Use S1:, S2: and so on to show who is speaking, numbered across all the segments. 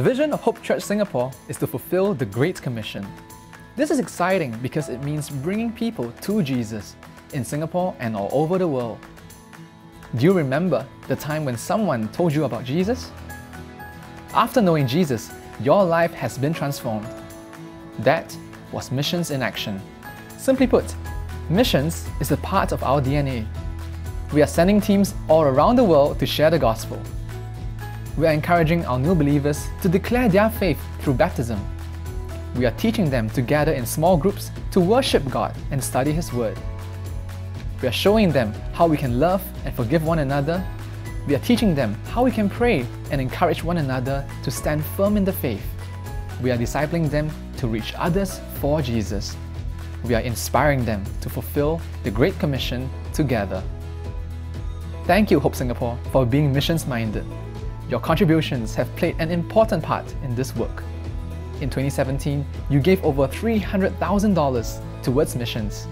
S1: The vision of Hope Church Singapore is to fulfill the Great Commission. This is exciting because it means bringing people to Jesus in Singapore and all over the world. Do you remember the time when someone told you about Jesus? After knowing Jesus, your life has been transformed. That was missions in action. Simply put, missions is a part of our DNA. We are sending teams all around the world to share the gospel. We are encouraging our new believers to declare their faith through baptism. We are teaching them to gather in small groups to worship God and study His Word. We are showing them how we can love and forgive one another. We are teaching them how we can pray and encourage one another to stand firm in the faith. We are discipling them to reach others for Jesus. We are inspiring them to fulfill the Great Commission together. Thank you, Hope Singapore, for being missions minded. Your contributions have played an important part in this work. In 2017, you gave over $300,000 towards missions.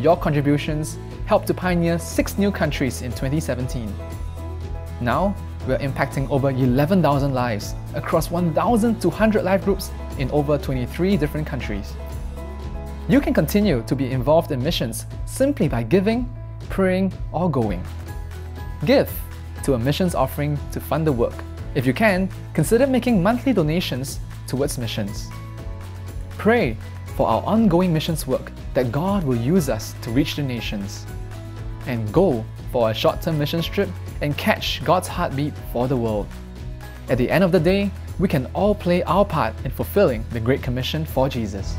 S1: Your contributions helped to pioneer six new countries in 2017. Now, we're impacting over 11,000 lives across 1,200 life groups in over 23 different countries. You can continue to be involved in missions simply by giving, praying, or going. Give to a missions offering to fund the work. If you can, consider making monthly donations towards missions. Pray for our ongoing missions work that God will use us to reach the nations. And go for a short term mission trip and catch God's heartbeat for the world. At the end of the day, we can all play our part in fulfilling the Great Commission for Jesus.